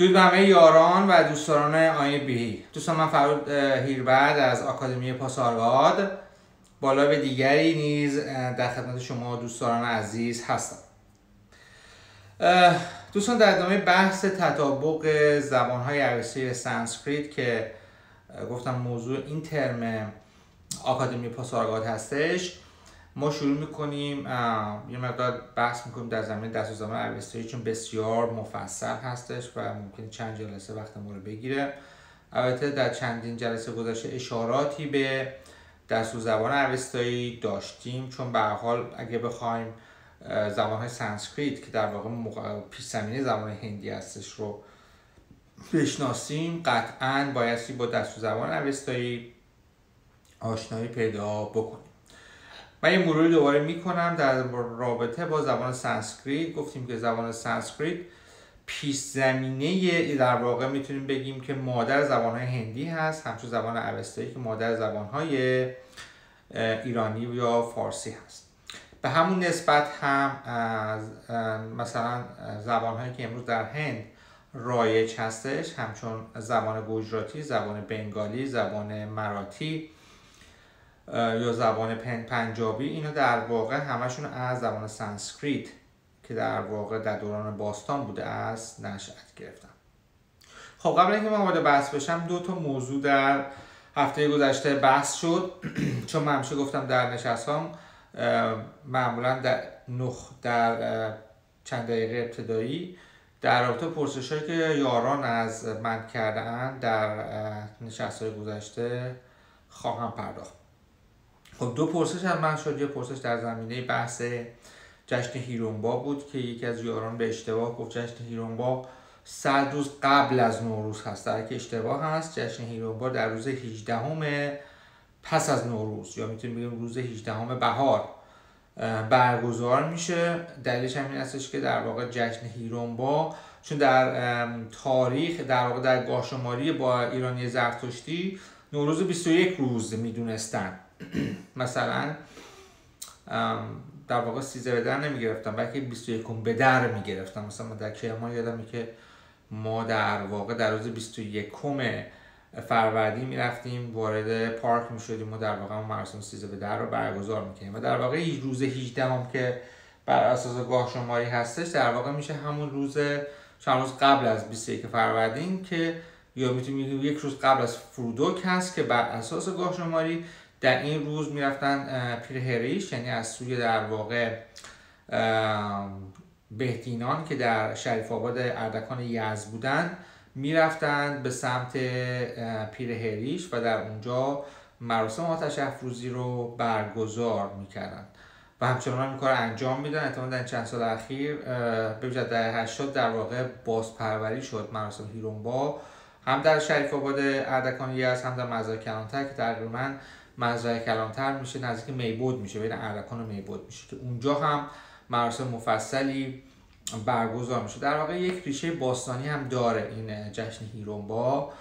درود به همه یاران و دوستان آین بیهی. دوستان من فرود هیربرد از آکادمی پاسارگاد بالا به دیگری نیز در خدمت شما دوستان عزیز هستم. دوستان در ادامه بحث تطابق زبانهای عرصه سانسکریت که گفتم موضوع این ترم آکادمی پاسارگاد هستش ما شروع می‌کنیم یه مقدار بحث می‌کنیم در زمین دست و زمان عربستایی چون بسیار مفصل هستش و ممکن چند جلسه وقت ما رو بگیره. البته در چندین جلسه گذشته اشاراتی به دستور زبان اوستایی داشتیم. چون به هر حال اگه بخوایم زبان سانسکریت که در واقع پیش زمینه زبان هندی هستش رو بشناسیم قطعا بایستی با دستور زبان اوستایی آشنایی پیدا بکنیم. من یه مروری دوباره می‌کنم در رابطه با زبان سانسکریت. گفتیم که زبان سانسکریت پیش زمینه در واقع می‌تونیم بگیم که مادر زبان های هندی هست. همچون زبان اوستایی که مادر زبان های ایرانی یا فارسی هست. به همون نسبت هم مثلا زبان هایی که امروز در هند رایج هستش همچون زبان گوجراتی، زبان بنگالی، زبان مراتی یا زبان پنجابی اینا در واقع همشون از زبان سانسکریت که در واقع در دوران باستان بوده از نشأت گرفتن. خب قبل اینکه من وارد بحث بشم دو تا موضوع در هفته گذشته بحث شد. چون من همیشه گفتم در نشست هم معمولا در نخ در چند دقیقه ابتدایی در رابطه پرسش که یاران از من کرده در نشست های گذشته خواهم پرداخت. خب دو پرسش از من شد یه پرسش در زمینه بحث جشن هیرونبا بود که یکی از یاران به اشتباه گفت جشن هیرونبا صد روز قبل از نوروز هست. در که اشتباه هست جشن هیرونبا در روز 18 پس از نوروز یا می‌تونیم بگیم روز 18 بهار برگزار میشه. دلیلش همین هستش که در واقع جشن هیرونبا چون در تاریخ در واقع در گاهشماری با ایرانی زرتشتی نوروز 21 روز می‌دونستن. مثلا در واقع 13 به در نمی گرفتم بلکه 21 به در می گرفتم مثلا در کرمان یادمه که ما در واقع در روز 21 فروردین می رفتیم وارد پارک می شدیم و در واقع مراسم 13 به در رو برگزار می کنیم و در واقع روز 18 هم که بر اساس گاه شماری هستش در واقع میشه همون روز چند روز قبل از 21 فروردین که یا می‌تونیم یک روز قبل از فرودوک هست که بر اساس گاه شماری در این روز می‌رفتن هریش یعنی از سوی در واقع بهتینان که در شریف آباد اردکان یز بودن می‌رفتند به سمت هریش و در اونجا مراسم آتش افروزی رو برگزار می‌کردن. و همچنان این کار انجام میدن احتمال در چند سال اخیر به در 80 در واقع بازپروری شد مراسم هیرونبا. هم در شریف آباد اردکان یز هم در مزار کلانتر که تقریبا مزرعه کلانتر میشه نزدیک میبود میشه بین اردکان و میبود میشه که اونجا هم مراسم مفصلی برگزار میشه. در واقع یک ریشه باستانی هم داره این جشن هیرونبا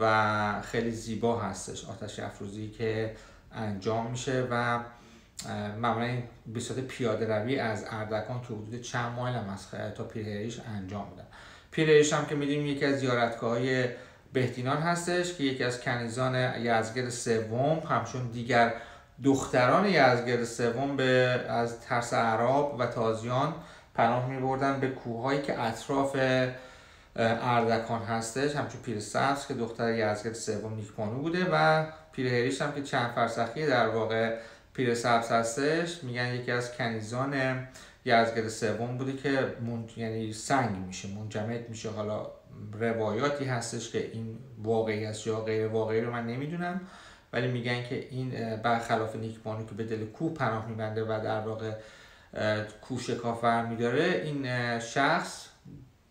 و خیلی زیبا هستش آتش افروزی که انجام میشه و معمولا به صورت پیاده روی از اردکان که حدود چند مایل هم از تا پیرهریش انجام میدن. پیرهریش هم که میدیم یکی از زیارتگاه های بهتینان هستش که یکی از کنیزان یزگرد سوم همچون دیگر دختران یزگرد سوم به از ترس عرب و تازیان پناه می بردن به کوههایی که اطراف اردکان هستش. همچون پیر سبز که دختر یزگرد سوم نیکپانو بوده و پیر هریش هم که چند فرسخی در واقع پیر سبز هستش. میگن یکی از کنیزان یزگرد سوم بوده که من... یعنی سنگ میشه منجمد میشه. حالا روایاتی هستش که این واقعی است یا غیر واقعی رو من نمی‌دونم ولی میگن که این برخلاف نیکبانو که به دل کوه پناه میبنده و در واقع کوه شکاف میداره این شخص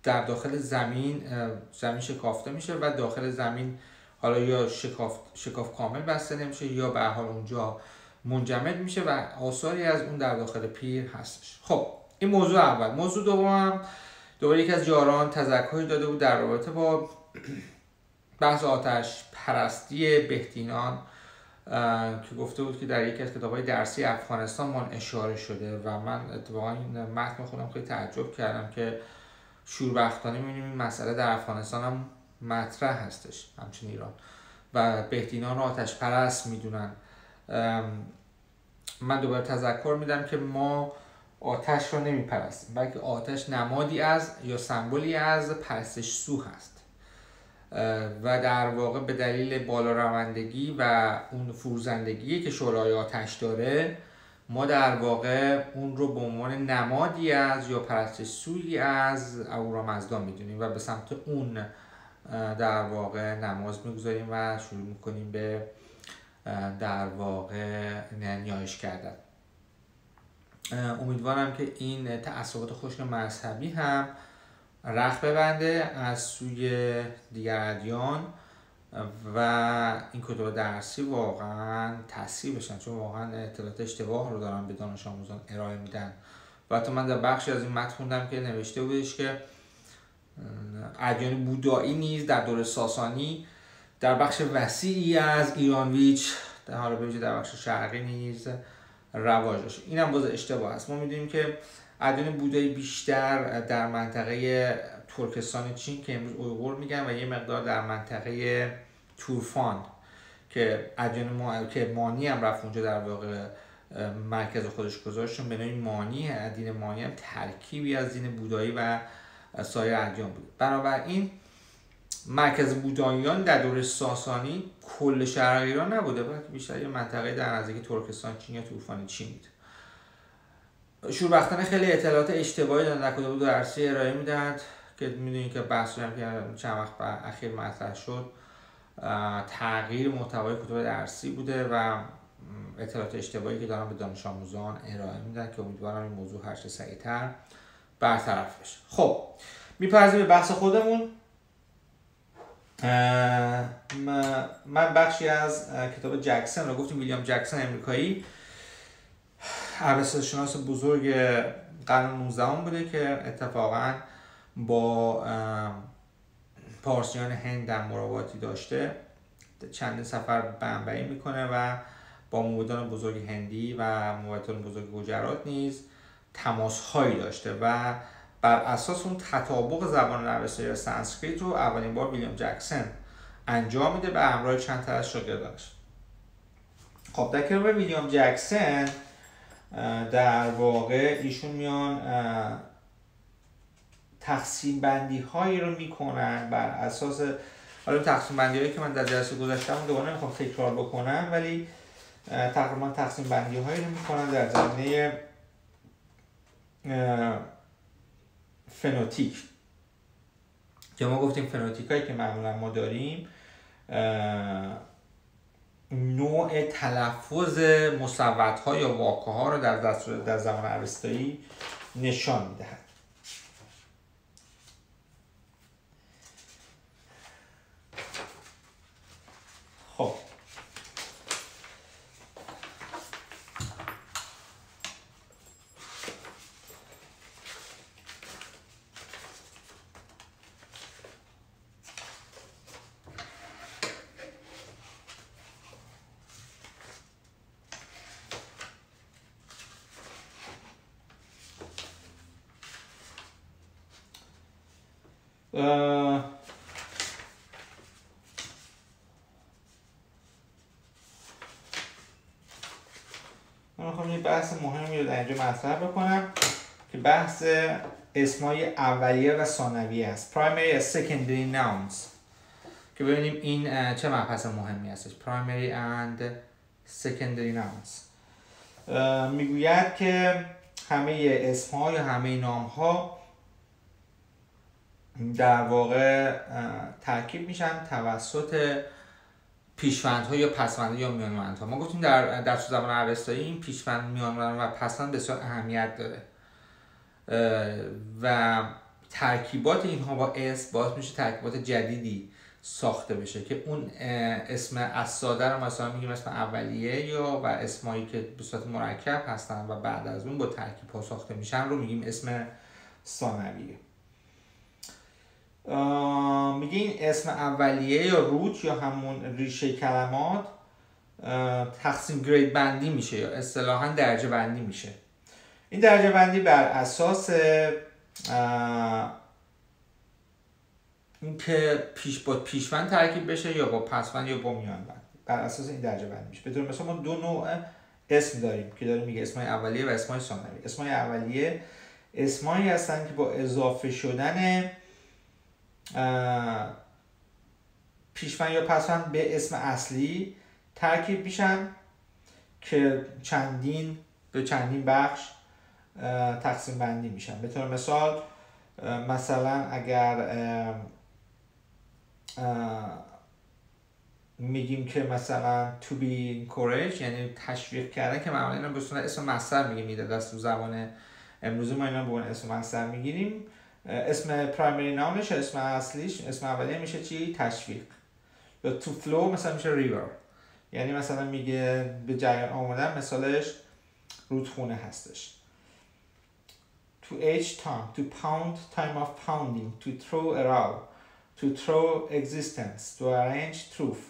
در داخل زمین زمین شکافته میشه و داخل زمین حالا یا شکاف, شکاف کامل بسته نمیشه یا به حال اونجا منجمد میشه و آثاری از اون در داخل پیر هستش. خب این موضوع اول. موضوع دوم دوباره یکی از جاران تذکری داده بود در رابطه با بحث آتش پرستی بهتینان که گفته بود که در یکی از کتاب های درسی افغانستان من اشاره شده و من اتفاقا این متن خودم خیلی تعجب کردم که شوربختانه می‌بینیم این مسئله در افغانستان هم مطرح هستش همچنین ایران. و بهدینان رو آتش پرست می‌دونن. من دوباره تذکر میدم که ما آتش رو نمیپرستیم بلکه آتش نمادی از یا سمبولی از پرستش سو هست. و در واقع به دلیل بالا روندگی و اون فروزندگی که شعلای آتش داره ما در واقع اون رو به عنوان نمادی از یا پرستش سوی از اهورامزدا می‌دونیم و به سمت اون در واقع نماز می‌گذاریم و شروع می‌کنیم به در واقع نیایش کردن. امیدوارم که این تعصبات خشک مذهبی هم رخ ببنده از سوی دیگر ادیان و این کتب درسی واقعا تاثیر بشن چون واقعا اطلاعات اشتباه رو دارن به دانش آموزان ارائه میدن. و حتی من در بخشی از این متن خوندم که نوشته بودش که ادیان بودایی نیز در دور ساسانی در بخش وسیعی از ایرانویچ در حال به در بخش شرقی نیز رواج این هم باز اشتباه است. ما می‌دونیم که ادیان بودایی بیشتر در منطقه ترکستان چین که امروز اویغور میگن و یه مقدار در منطقه تورفان که ادیان ما که مانی هم رفت اونجا در واقع مرکز خودش گذاشت. چون به مانی دین مانی هم ترکیبی از دین بودایی و سایر ادیان بود. بنابراین مرکز بوداییان در دور ساسانی کل شرق ایران نبوده بلکه بیشتر یه منطقه در نزدیک ترکستان چین یا طوفان چین بود. شوربختانه خیلی اطلاعات اشتباهی دارن در کتب درسی ارائه می‌دهند که می‌دونید که بحثی هم که چند وقت اخیر مطرح شد تغییر محتوای کتب درسی بوده و اطلاعات اشتباهی که دارن به دانش آموزان ارائه میدن که امیدوارم این موضوع هر چه سریعتر برطرف بشه. خب میپرزیم به بحث خودمون. من بخشی از کتاب جکسن رو گفتیم ویلیام جکسن امریکایی. شناس بزرگ قرن 19 بوده که اتفاقا با پارسیان هند در مراواتی داشته. چند سفر بنبعی می‌کنه و با موبدان بزرگ هندی و موبدان بزرگ گجرات نیز تماس هایی داشته و بر اساس اون تطابق زبان نوشته یا سانسکریت رو اولین بار ویلیام جکسن انجام میده به همراه چند تا از شاگردانش خب در کنار ویلیام جکسن در واقع ایشون میان تقسیم بندی هایی رو می‌کنن بر اساس حالا تقسیم بندی هایی که من در جلسه گذاشتم دوباره نمی‌خوام تکرار بکنم ولی تقریبا تقسیم بندی هایی رو می‌کنن در زمینه فنوتیک. که ما گفتیم فنوتیک هایی که معمولا ما داریم نوع تلفظ مصوت ها یا واقع ها رو در, در زمان عرستایی نشان می‌دهد خب بحث مهمی رو در اینجا مطرح بکنم که بحث اسمای اولیه و ثانویه است. Primary and secondary nouns. که ببینیم این چه مبحث مهمی هستش. Primary and secondary nouns. می‌گوید که همه اسم ها یا همه نام ها در واقع ترکیب میشن توسط پیشوندها یا پسوندها یا میانوندها. ما گفتیم در در زبان اوستایی این پیشوند میانوند و پسوند بسیار اهمیت داره. و ترکیبات اینها با اس باعث میشه ترکیبات جدیدی ساخته بشه که اون اسم از ساده رو مثلا میگیم اسم اولیه یا و اسمایی که به صورت مرکب هستن و بعد از اون با ترکیب ها ساخته میشن رو میگیم اسم ثانویه. میگه این اسم اولیه یا روت یا همون ریشه کلمات تقسیم گرید بندی میشه یا اصطلاحا درجه بندی میشه. این درجه بندی بر اساس اینکه پیش با پیشوند ترکیب بشه یا با پسوند یا با میانوند. بر اساس این درجه بندی میشه. به مثلا ما دو نوع اسم داریم که داریم میگه اسمای اولیه و اسمای ثانویه اسمای اولیه اسمایی هستن که با اضافه شدن پیشوند یا پسوند به اسم اصلی ترکیب میشن که چندین به چندین بخش تقسیم بندی میشن. به طور مثال مثلا اگر میگیم که مثلا to be encouraged یعنی تشویق کردن که معمولا اینا به اسم مصدر میگیم میده دست تو زبان امروزی ما اینا به اسم مصدر می‌گیریم. اسم پرایمری نامش اسم اصلیش اسم اولیه میشه چی؟ تشویق. یا to flow مثلا میشه river. یعنی مثلا میگه به جریان آمدن مثالش رودخونه هستش. to age time to pound time of pounding to throw a row to throw existence to arrange truth.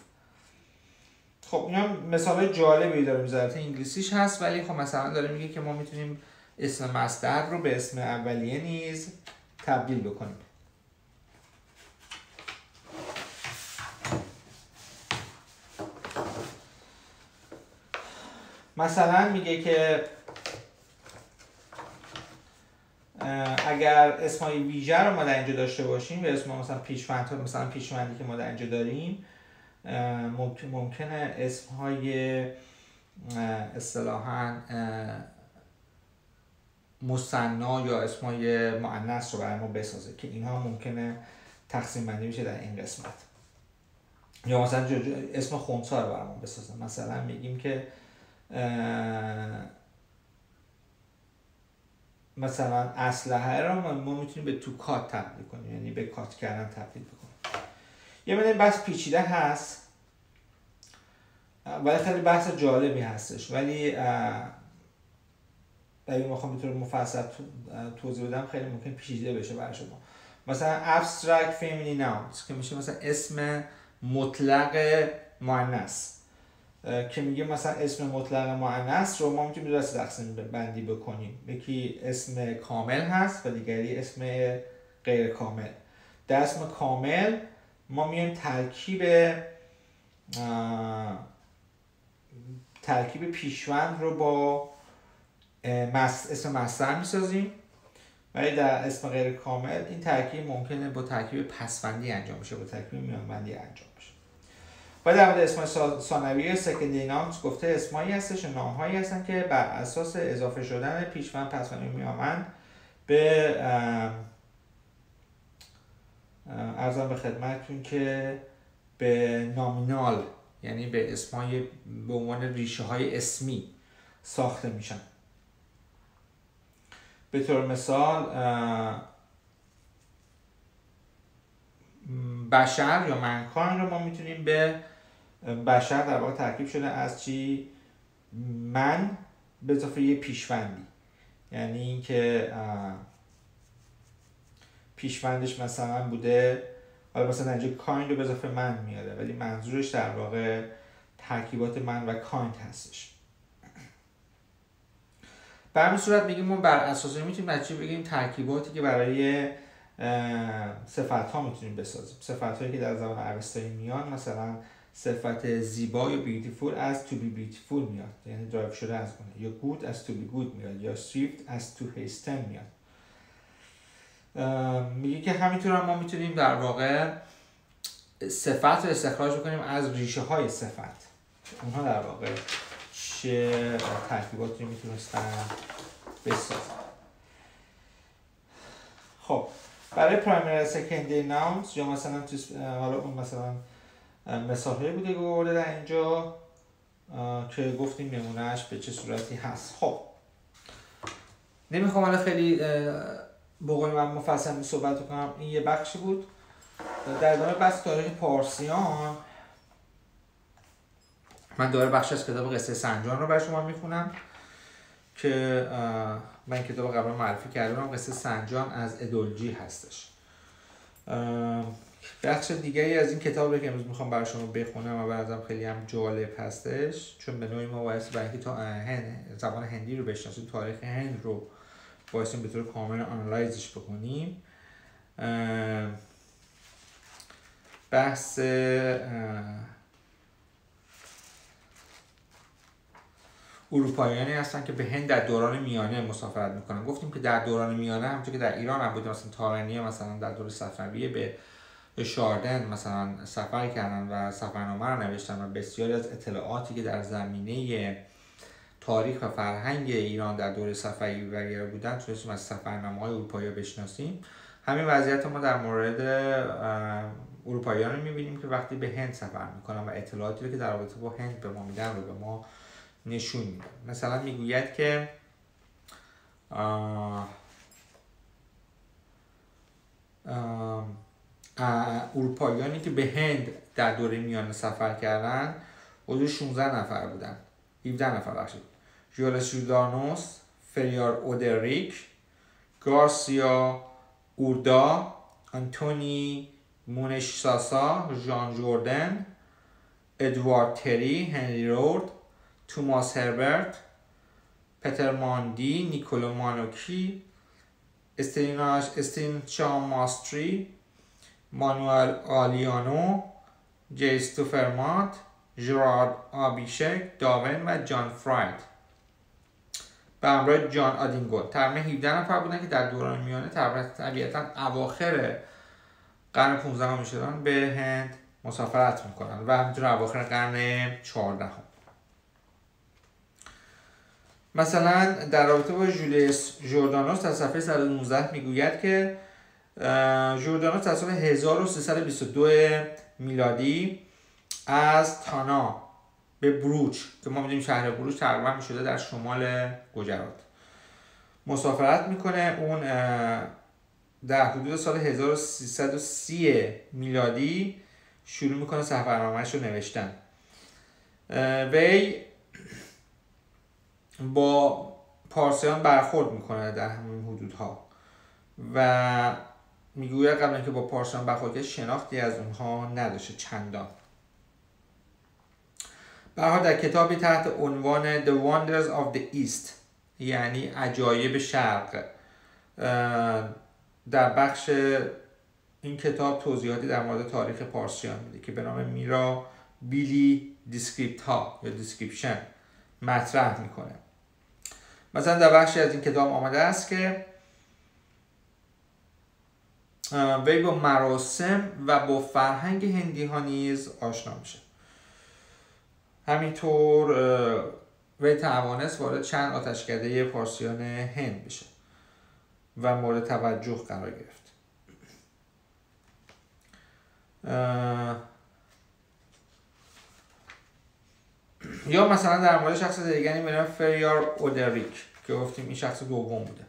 خب اینا مثال جالبی داره می‌ذاره انگلیسیش هست ولی خب مثلا داره میگه که ما می‌تونیم اسم مصدر رو به اسم اولیه نیز تبدیل بکنیم. مثلا میگه که اگر اسمای ویژه رو ما در اینجا داشته باشیم به اسم مثلا پیشوند مثلا پیشوندی که ما در اینجا داریم ممکن ممکنه اسم های اصطلاحا مصنا یا اسم های معنیس رو برای ما بسازه که اینها ممکنه تقسیم بندی بشه در این قسمت. یا مثلا اسم خونسا رو برای ما بسازه. مثلا میگیم که مثلا اسلحه رو ما می‌تونیم به تو کات تبدیل کنیم. یعنی به کات کردن تبدیل کنیم یه مدن بحث پیچیده هست ولی خیلی بحث جالبی هستش. ولی اگه می‌خوام بطور مفصل توضیح بدم خیلی ممکن پیچیده بشه برای شما. مثلا abstract feminine nouns که میشه مثلا اسم مطلق مؤنث. که میگه مثلا اسم مطلق مؤنث رو ما می‌تونیم دو تقسیم بندی بکنیم. یکی اسم کامل هست و دیگری اسم غیر کامل. در اسم کامل ما میایم ترکیب ترکیب پیشوند رو با اسم مصدر می‌سازیم. ولی در اسم غیر کامل این ترکیب ممکنه با ترکیب پسوندی انجام بشه با ترکیب میانبندی انجام بشه. و در مورد اسم ثانویه سکندری نامز گفته اسمایی هستش نامهایی هستن که بر اساس اضافه شدن پیشوند پسوندی میامند به ارزم به خدمتتون که به نامینال یعنی به اسمای به عنوان ریشه های اسمی ساخته میشن. به طور مثال بشر یا منکان رو ما می‌تونیم به بشر در واقع ترکیب شده از چی؟ من به اضافه یه پیشوندی. یعنی اینکه پیشوندش مثلا بوده حالا مثلا اینجا کایند رو به اضافه من میاره ولی منظورش در واقع ترکیبات من و کایند هستش. به همین صورت میگیم ما بر اساس می‌تونیم بچه بگیم؟ ترکیباتی که برای صفت ها می‌تونیم بسازیم. صفت هایی که در زبان اوستایی میان مثلا صفت زیبا یا بیوتیفول از to be beautiful میاد. یعنی درایو شده از اونه. یا good از to be good میاد. یا swift از to hasten میاد. میگه که همینطور هم ما می‌تونیم در واقع صفت رو استخراج بکنیم از ریشه های صفت. اونها در واقع چه ترکیباتی می‌تونستن بسازن خب برای پرایمری سکندری ناونز یا مثلا حالا اون مثلا مثال بوده گفته در اینجا که گفتیم نمونهش به چه صورتی هست. خب. نمی‌خوام الان خیلی بقول من مفصل صحبت کنم. این یه بخشی بود. در ادامه بحث تاریخ پارسیان من داره بخش از کتاب قصه سنجان رو برای شما می‌خونم که من کتاب قبلا معرفی کردم. قصه سنجان از ادولجی هستش. بخش دیگری از این کتاب که امروز می‌خوام برای شما بخونم و برازم خیلی هم جالب هستش چون به نوعی ما باید برای اینکه تا زبان هندی رو بشناسیم تاریخ هند رو باید به طور کامل آنالایزش بکنیم. بحث اروپاییانی هستن که به هند در دوران میانه مسافرت می‌کنن. گفتیم که در دوران میانه همونطور که در ایران هم بوده مثلا تارنیه مثلا در دور صفویه به شاردن مثلا سفر کردن و سفرنامه رو نوشتن و بسیاری از اطلاعاتی که در زمینه تاریخ و فرهنگ ایران در دوره صفوی غیره بودن تونستیم از سفرنامه های اروپایی بشناسیم. همین وضعیت ما در مورد اروپاییان رو می‌بینیم که وقتی به هند سفر می‌کنن و اطلاعاتی رو که در رابطه با هند به ما میدن رو به ما نشون میده. مثلا می‌گوید که اروپاییانی که به هند در دوره میانه سفر کردن حدود 16 نفر بودن. 17 نفر بخشید. جولس جودانوس فریار اودریک گارسیا اوردا انتونی مونش ساسا ژان جوردن ادوارد تری هنری رود توماس هربرت پتر ماندی نیکولو مانوکی استیناش استین ماستری مانوئل آلیانو جیستو فرمات ژرارد آبیشک داون و جان فراید به همراه جان آدینگل تقریبا 17 نفر بودن که در دوران میانه طبیعتا اواخر قرن 15 می‌شدن به هند مسافرت می‌کنن و همینطور اواخر قرن 14 هم. مثلا در رابطه با جولیس جوردانوس در صفحه 119 می‌گوید که جوردانوس در سال 1322 میلادی از تانا به بروچ که ما می‌دونیم شهر بروچ تقریبا می‌شده در شمال گجرات. مسافرت می‌کنه اون در حدود سال 1330 میلادی شروع می‌کنه سفرنامهش رو نوشتن وی با پارسیان برخورد می‌کنه در همین حدودها. و می‌گوید قبل که با پارسیان برخورد کرد شناختی از اونها نداشته چندان. برها در کتابی تحت عنوان The Wonders of the East یعنی عجایب شرق در بخش این کتاب توضیحاتی در مورد تاریخ پارسیان میده که به نام Mirabilia Descripta یا description مطرح می‌کنه. مثلا در بخشی از این کتاب آمده است که وی با مراسم و با فرهنگ هندی ها نیز آشنا میشه. همینطور وی توانست وارد چند آتشکده پارسیان هند بشه و مورد توجه قرار گرفت. یا مثلا در مورد شخص دیگری به فریار اودریک که گفتیم این شخص دوم بوده.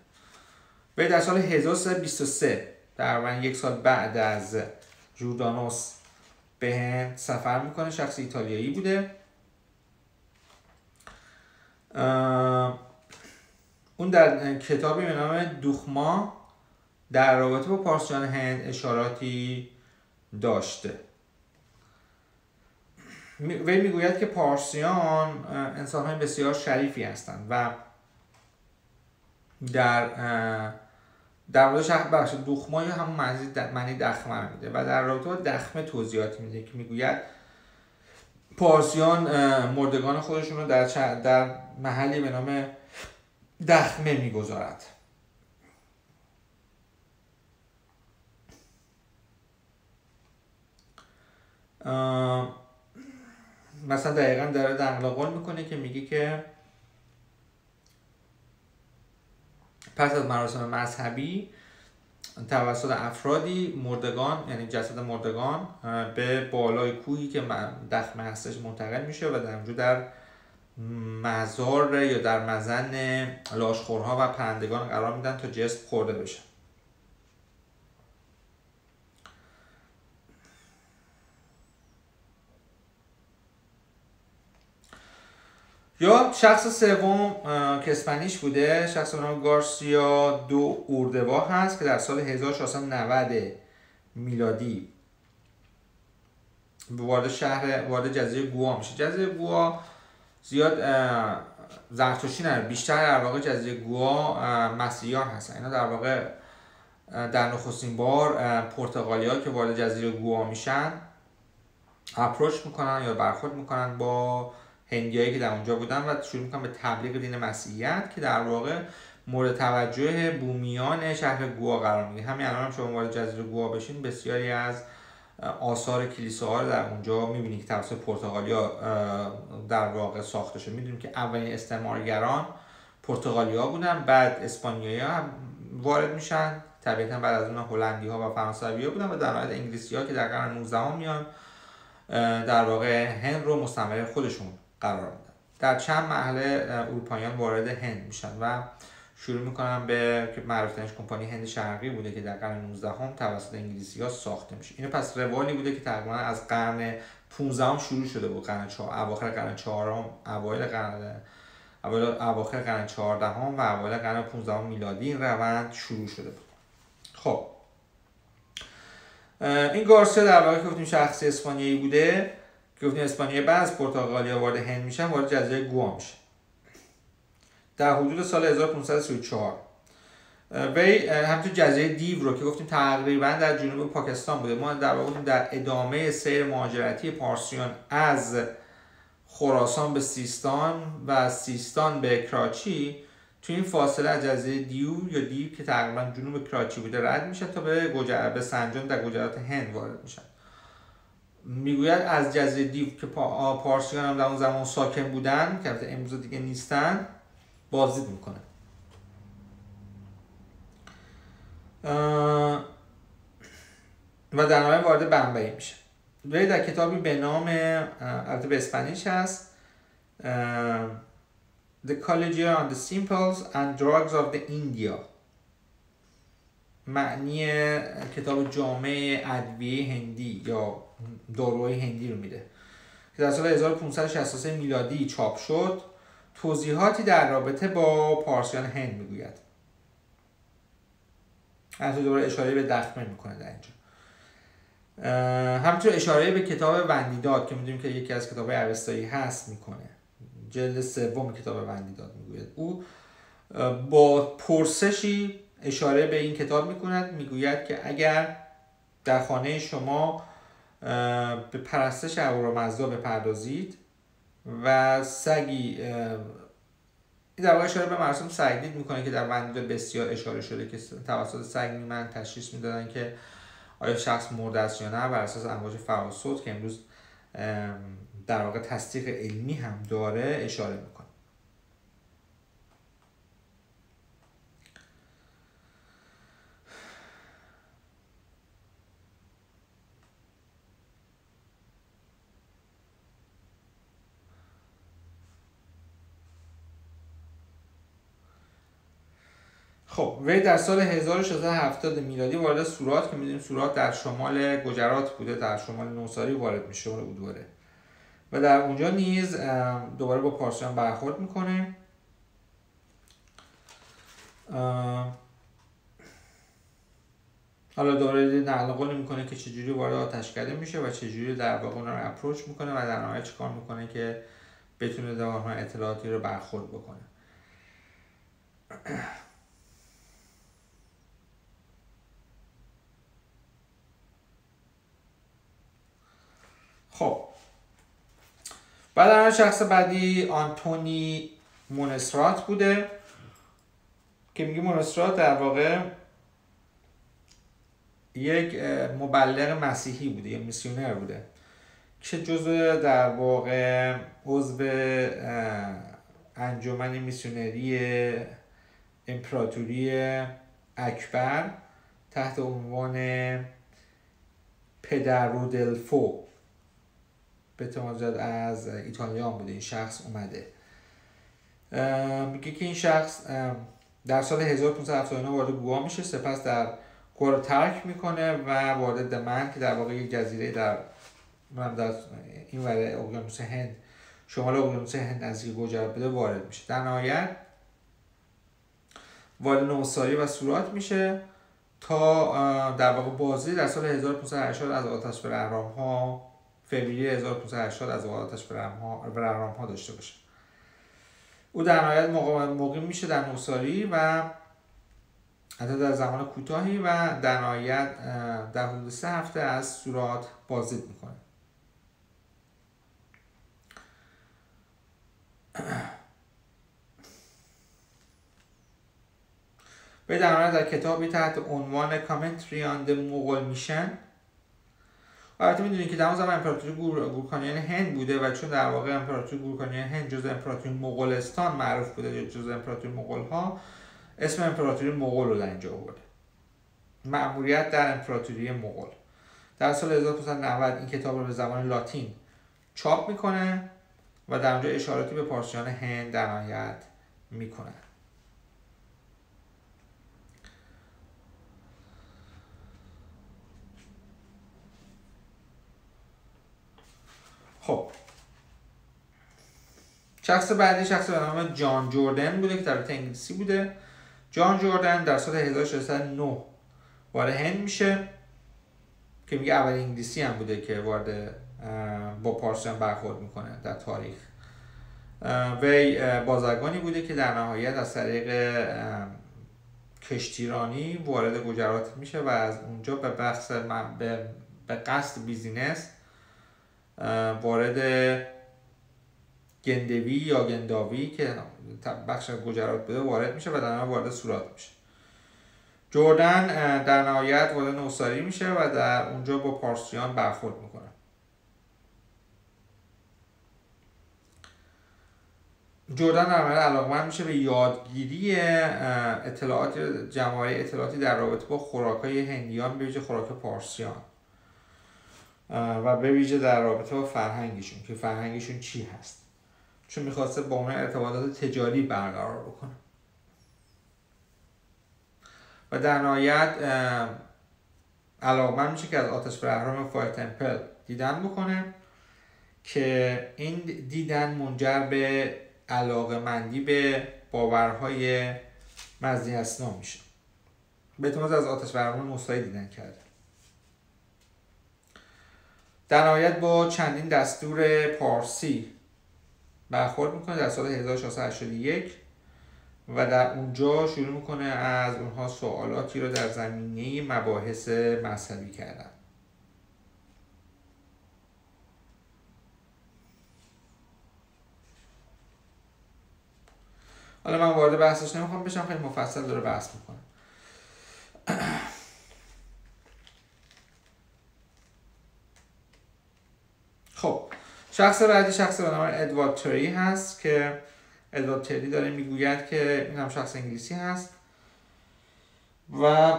وی در سال 1323 در یک سال بعد از جوردانوس به هند سفر می‌کنه شخص ایتالیایی بوده. اون در کتابی به نام دوخما در رابطه با پارسیان هند اشاراتی داشته. وی می‌گوید که پارسیان انسان های بسیار شریفی هستند و در در مورد شخص بخش دوخما یا همون معنی دخمه میده و در رابطه با دخمه توضیحاتی میده که می‌گوید پارسیان مردگان خودشون رو در, در محلی به نام دخمه می‌گذارد. مثلا دقیقا داره در قول می‌کنه که میگه که پس از مراسم مذهبی توسط افرادی مردگان یعنی جسد مردگان به بالای کوهی که دخمه هستش منتقل میشه و در اونجا در مزار یا در مزن لاشخورها و پرندگان قرار میدن تا جسم خورده بشه. یا شخص سوم که اسپانیش بوده شخص نام گارسیا دو اوردوا هست که در سال 1690 میلادی وارد شهر وارد جزیره گوا میشه. جزیره گوا زیاد زرتشتی نداره. بیشتر در واقع جزیره گوا مسیحیان هستن. اینا در واقع در نخستین بار پرتغالی ها که وارد جزیره گوا میشن اپروچ می‌کنن یا برخورد می‌کنن با هندیایی که در اونجا بودن و شروع می‌کنن به تبلیغ دین مسیحیت که در واقع مورد توجه بومیان شهر گوا قرار می‌گیره. همین الان هم شما وارد جزیره گوا بشین بسیاری از آثار کلیساها رو در اونجا می‌بینید که توسط پرتغالیا در واقع ساخته شده. می‌دونیم که اولین استعمارگران پرتغالیا بودن بعد اسپانیایی هم وارد میشن. طبیعتا بعد از اون هلندی ها و فرانسوی ها بودن و در نهایت انگلیسی ها که در قرن 19 میان در واقع هند رو مستعمره خودشون قرار میدن. در چند مرحله اروپاییان وارد هند میشن و شروع می‌کنن به که معروفترینش کمپانی هند شرقی بوده که در قرن 19 هم توسط انگلیسی ها ساخته میشه. اینو پس روالی بوده که تقریبا از قرن 15 هم شروع شده بود قرن 4 اواخر قرن 4 هم اوایل قرن اول اواخر قرن 14 هم و اوایل قرن 15 هم میلادی این روند شروع شده. بود خب این گارسیا در واقع گفتیم شخصی اسپانیایی بوده گفتیم اسپانیایی بعد از پرتغالیا وارد هند میشن وارد جزیره گوا میشه در حدود سال 1534 وی همچون جزیره دیو رو که گفتیم تقریبا در جنوب پاکستان بوده. ما در واقع در ادامه سیر مهاجرتی پارسیان از خراسان به سیستان و سیستان به کراچی. تو این فاصله از جزیره دیو یا دیو که تقریبا جنوب کراچی بوده رد میشه تا به گجر به سنجان در گجرات هند وارد میشن. می‌گوید از جزیره دیو که پارسیان هم در اون زمان ساکن بودن که امروز دیگه نیستن بازدید می‌کنه. و در نهایت وارد بمبئی میشه. وی در کتابی به نام البته به اسپانیش هست The College on the Simples and Drugs of the India. معنی کتاب جامعه ادویه هندی یا داروهای هندی رو میده. که در سال 1563 میلادی چاپ شد توضیحاتی در رابطه با پارسیان هند می‌گوید. همینطور دوباره اشاره به دخمه می‌کنه در اینجا. همینطور اشاره به کتاب وندیداد که می‌دونیم که یکی از کتاب اوستایی هست می‌کنه. جلد سوم کتاب وندیداد می‌گوید. او با پرسشی اشاره به این کتاب می‌کند می‌گوید که اگر در خانه شما به پرستش اهورامزدا بپردازید و سگی در واقع اشاره به مراسم سگدید می‌کنه که در وندیداد بسیار اشاره شده که توسط سگ من تشخیص می‌دادن که آیا شخص مرده است یا نه بر اساس امواج فراسود که امروز در واقع تصدیق علمی هم داره اشاره می‌کنه. خب وی در سال 1670 میلادی وارد سورات که می‌دونیم سورات در شمال گجرات بوده در شمال نوساری وارد میشه اون دوره و در اونجا نیز دوباره با پارسیان برخورد می‌کنه. حالا دوباره نقل قول می‌کنه که چجوری وارد آتشکده میشه و چجوری در واقع اون رو اپروچ می‌کنه و در نهایت چیکار می‌کنه که بتونه در اطلاعاتی رو برخورد بکنه. خب. بعد شخص بعدی آنتونی مونسرات بوده که میگه مونسرات در واقع یک مبلغ مسیحی بوده یک میسیونر بوده که جزء در واقع عضو انجمن میسیونری امپراتوری اکبر تحت عنوان پدرودلفو به از ایتالیان بوده. این شخص اومده. میگه که این شخص در سال 1579 وارد گوا میشه. سپس در گوا ترک می‌کنه و وارد دمن که در واقع یک جزیره در در این وره اقیانوس هند شمال اقیانوس هند نزدیک گوجر بوده وارد میشه. در نهایت وارد نوساری و سورات میشه تا در واقع بازی در سال 1580 از آتش به ها فوریه 1580 از وقالتش برهرام ها داشته باشه. او در نهایت مقیم میشه در نوساری و حتی در زمان کوتاهی و در نهایت در حدود سه هفته از سورات بازدید می‌کنه. به در در کتابی تحت عنوان کامنتری آن د میشن البته می‌دونید که در زمان امپراتوری گورکانیان هند بوده و چون در واقع امپراتوری گورکانیان هند جز امپراتوری مغولستان معروف بوده یا جز امپراتوری مغول ها اسم امپراتوری مغول رو در اینجا آورده معمولیت در امپراتوری مغول. در سال 1590 این کتاب رو به زبان لاتین چاپ می‌کنه و در اونجا اشاراتی به پارسیان هند در نهایت می‌کنه. خب. شخص بعدی شخص به نام جان جوردن بوده که در انگلیسی بوده. جان جوردن در سال 1609 وارد هند میشه که میگه اول انگلیسی هم بوده که وارد با پارسیان برخورد می‌کنه در تاریخ. وی بازرگانی بوده که در نهایت از طریق کشتیرانی وارد گجرات میشه و از اونجا به بخص به قصد بیزینس وارد گندوی یا گنداوی که بخش گجرات بوده وارد میشه و در وارد سورات میشه. جردن در نهایت وارد نوساری میشه و در اونجا با پارسیان برخورد می‌کنه. جردن در مورد علاقمند میشه به یادگیری اطلاعات جمعه اطلاعاتی در رابطه با خوراکای هندیان به خوراک پارسیان. و به ویژه در رابطه با فرهنگشون که فرهنگشون چی هست؟ چون می‌خواسته با اون ارتباطات تجاری برقرار بکنه. و در نهایت علاقمند میشه که از آتش اهرام فایر تمپل دیدن بکنه که این دیدن منجر به علاقه مندی به باورهای مزدی اسنا میشه. به از آتش برهرام موسایی دیدن کرده. در نهایت با چندین دستور پارسی برخورد می‌کنه در سال 1681 و در اونجا شروع می‌کنه از اونها سوالاتی رو در زمینه مباحث مذهبی کردن. حالا من وارد بحثش نمی‌خوام بشم خیلی مفصل داره بحث می‌کنه خب شخص بعدی شخص به نام ادوارد تری هست که ادوارد تری داره می‌گوید که این هم شخص انگلیسی هست و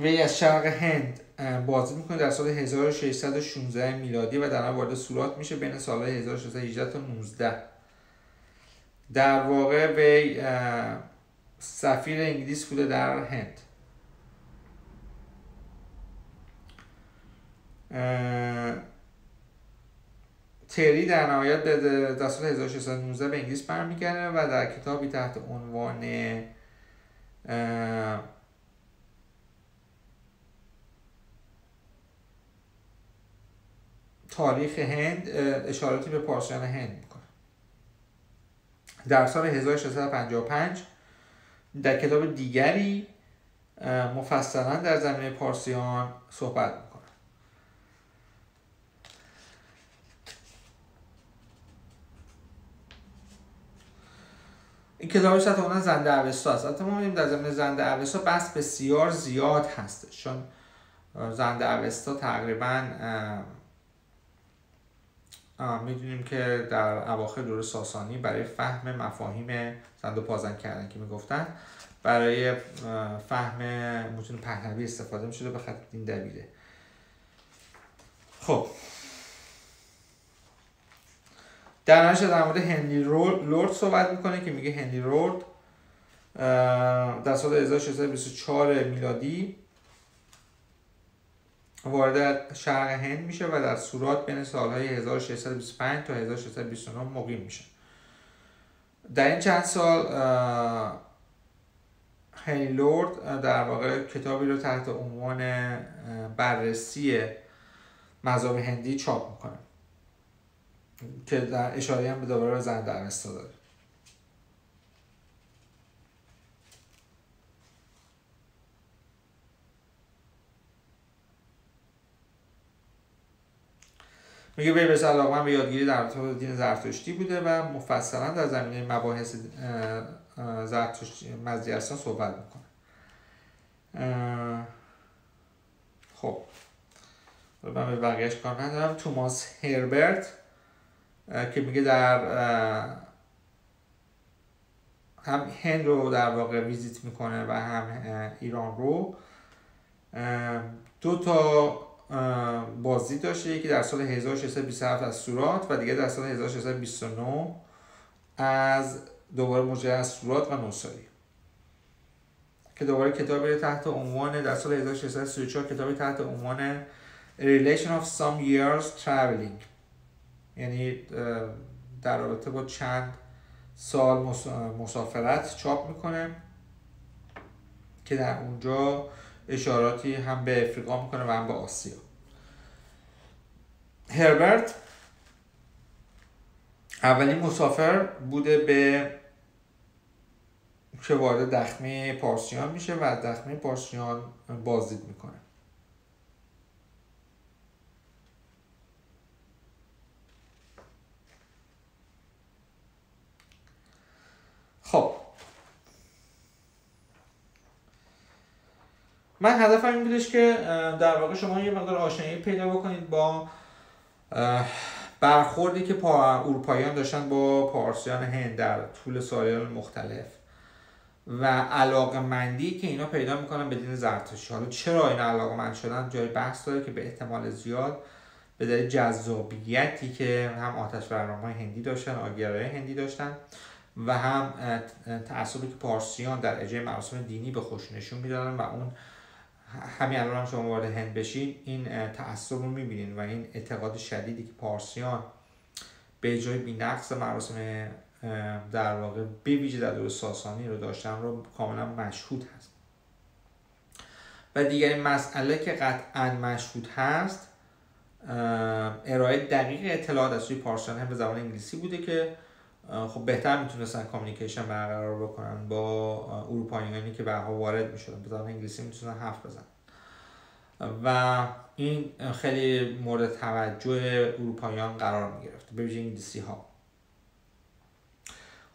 وی از شرق هند بازی می‌کنه در سال 1616 میلادی و در وارد سورات میشه بین سال 1618 تا 19 در واقع وی سفیر انگلیس بوده در هند. تری در نهایت به سال 1619 به انگلیس برمیگرده و در کتابی تحت عنوان تاریخ هند اشاراتی به پارسیان هند می‌کنه. در سال 1655 در کتاب دیگری مفصلا در زمینه پارسیان صحبت می‌کنه این کتابش حتی زنده اوستا هست حتی ما میدیم در زمین زنده اوستا بحث بسیار زیاد هست. چون زنده اوستا تقریبا می‌دونیم که در اواخر دور ساسانی برای فهم مفاهیم زند و پازن کردن که می‌گفتن برای فهم متون پهلوی استفاده می‌شده به خط دین دبیره خب. در نهایت در مورد هنری لورد صحبت می‌کنه که میگه هنری لورد در سال 1624 میلادی وارد شرق هند میشه و در سورات بین سالهای 1625 تا 1629 مقیم میشه. در این چند سال هنری لورد در واقع کتابی رو تحت عنوان بررسی مذهب هندی چاپ می‌کنه. که در اشاره هم به دوباره زن در داره. میگه بسیار علاقه به یادگیری در رابطه دین زرتشتی بوده و مفصلا در زمینه مباحث زرتشتی مزدیستان صحبت می‌کنه. خب. من به بقیهش کار ندارم. توماس هربرت که میگه در هم هند رو در واقع ویزیت می‌کنه و هم ایران رو. دو تا بازدید داشته. یکی در سال 1627 از سورات و دیگه در سال 1629 از دوباره مجرد از سورات و نوساری. که دوباره کتابی تحت عنوان در سال 1634 کتابی تحت عنوان Relation of Some Years Traveling. یعنی در رابطه با چند سال مسافرت چاپ می‌کنه که در اونجا اشاراتی هم به افریقا می‌کنه و هم به آسیا. هربرت اولین مسافر بوده به که وارد دخمه پارسیان میشه و از دخمه پارسیان بازدید می‌کنه خب من هدفم این بودش که در واقع شما یه مقدار آشنایی پیدا بکنید با برخوردی که پا اروپاییان داشتن با پارسیان هند در طول سالیان مختلف و علاقه مندی که اینا پیدا می‌کنن به دین زرتشتی. حالا چرا این علاقه مند شدن؟ جای بحث داره که به احتمال زیاد به دلیل جذابیتی که هم آتش های هندی داشتن آگرای هندی داشتن و هم تعصبی که پارسیان در اجرای مراسم دینی به خوش نشون می‌دادن و اون همین الان هم شما وارد هند بشین این تعصب رو می‌بینین و این اعتقاد شدیدی که پارسیان به اجرای بینقص مراسم در واقع به ویژه در دور ساسانی رو داشتن رو کاملا مشهود هست. و دیگرین مسئله که قطعا مشهود هست ارائه دقیق اطلاعات از سوی پارسیان هم به زبان انگلیسی بوده که خب بهتر می‌تونستن کامیکیشن برقرار بکنن با اروپاییانی که به وارد می‌شدن. به انگلیسی می‌تونن حرف بزنن. و این خیلی مورد توجه اروپاییان قرار می‌گرفت به ویژه انگلیسی ها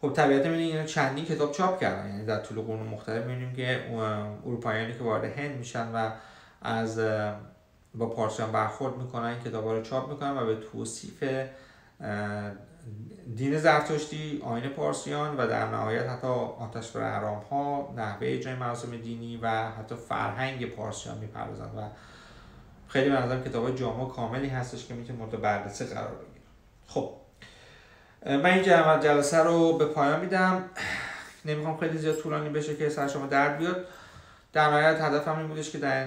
خب طبیعتا می‌بینید اینا چندین کتاب چاپ کردن. یعنی در طول قرون مختلف می‌بینیم که اروپاییانی که وارد هند میشن و از با پارسیان برخورد می‌کنن این کتاب رو چاپ می‌کنن و به توصیف دین زرتشتی آین پارسیان و در نهایت حتی آتش احرام ها نحوه اجرای مراسم دینی و حتی فرهنگ پارسیان می‌پردازند و خیلی به نظرم کتاب جامع کاملی هستش که می‌تونه مورد بررسی قرار بگیره. خب من این جلسه رو به پایان میدم. نمی‌خوام خیلی زیاد طولانی بشه که سر شما درد بیاد. در نهایت هدفم این بودش که در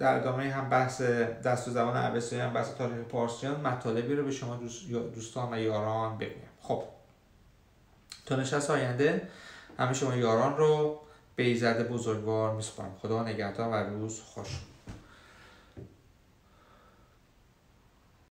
در ادامه هم بحث دست و زبان عبسی هم بحث تاریخ پارسیان مطالبی رو به شما دوستان و یاران بگویم. خب. تا نشست آینده همه شما یاران رو به ایزد بزرگوار میسپارم. خدا نگهدار و روز خوش.